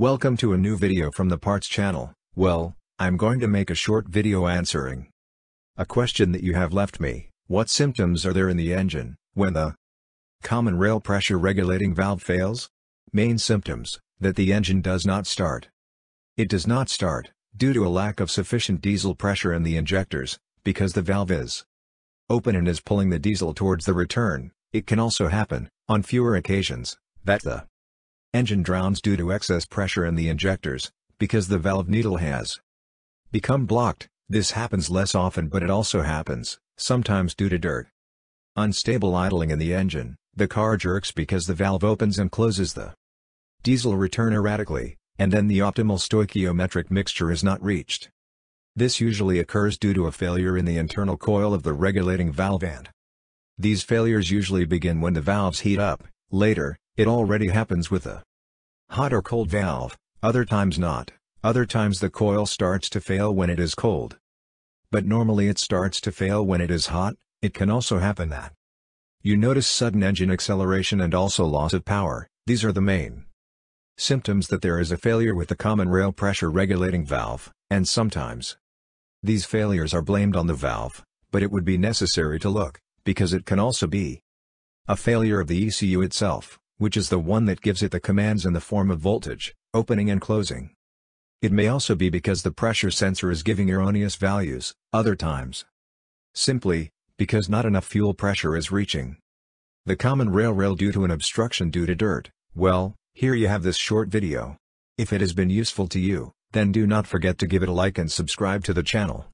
Welcome to a new video from the Parts channel. Well, I'm going to make a short video answering a question that you have left me. What symptoms are there in the engine when the common rail pressure regulating valve fails? Main symptoms that the engine does not start. It does not start due to a lack of sufficient diesel pressure in the injectors because the valve is open and is pulling the diesel towards the return. It can also happen, on fewer occasions, that the engine drowns due to excess pressure in the injectors, because the valve needle has become blocked. This happens less often but it also happens, sometimes due to dirt. Unstable idling in the engine, the car jerks because the valve opens and closes the diesel return erratically, and then the optimal stoichiometric mixture is not reached. This usually occurs due to a failure in the internal coil of the regulating valve and these failures usually begin when the valves heat up, later, it already happens with a hot or cold valve, other times not, other times the coil starts to fail when it is cold. But normally it starts to fail when it is hot, it can also happen that you notice sudden engine acceleration and also loss of power, these are the main symptoms that there is a failure with the common rail pressure regulating valve, and sometimes these failures are blamed on the valve, but it would be necessary to look because it can also be a failure of the ECU itself, which is the one that gives it the commands in the form of voltage, opening and closing. It may also be because the pressure sensor is giving erroneous values, other times. Simply, because not enough fuel pressure is reaching the common rail rail due to an obstruction due to dirt. Well, here you have this short video. If it has been useful to you, then do not forget to give it a like and subscribe to the channel.